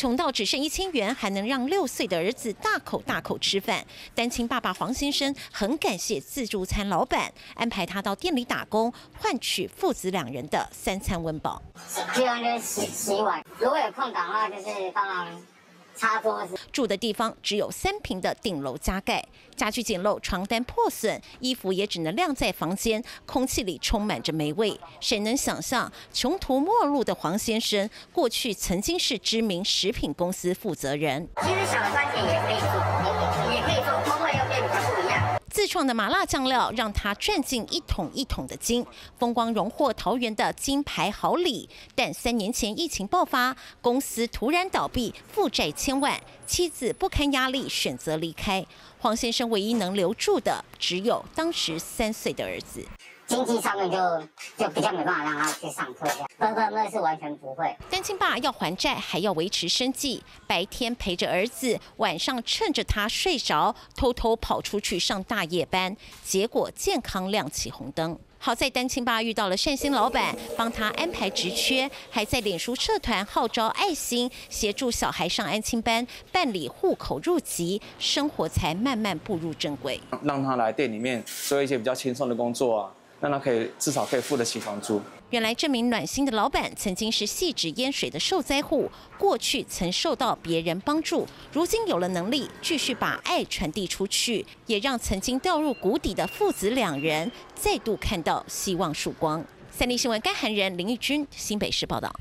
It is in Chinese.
穷到只剩一千元，还能让六岁的儿子大口大口吃饭。单亲爸爸黄先生很感谢自助餐老板安排他到店里打工，换取父子两人的三餐温饱。基本就是洗洗碗，如果有空档的话，就是帮忙。擦桌子，住的地方只有三平的顶楼加盖，家具简陋，床单破损，衣服也只能晾在房间，空气里充满着霉味。谁能想象穷途末路的黄先生，过去曾经是知名食品公司负责人？其实小的餐点也可以做，自创的麻辣酱料让他赚进一桶一桶的金，风光荣获桃园的金牌好礼。但三年前疫情爆发，公司突然倒闭，负债千万，妻子不堪压力选择离开。黄先生唯一能留住的，只有当时三岁的儿子。经济上面就就比较没办法让他去上课，不不那是完全不会。单亲爸要还债，还要维持生计，白天陪着儿子，晚上趁着他睡着，偷偷跑出去上大夜班，结果健康亮起红灯。好在单亲爸遇到了善心老板，帮他安排职缺，还在脸书社团号召爱心，协助小孩上安亲班，办理户口入籍，生活才慢慢步入正轨。让他来店里面做一些比较轻松的工作啊。让他可以至少可以付得起房租。原来这名暖心的老板曾经是细致淹水的受灾户，过去曾受到别人帮助，如今有了能力，继续把爱传递出去，也让曾经掉入谷底的父子两人再度看到希望曙光。三立新闻该韩人林义君新北市报道。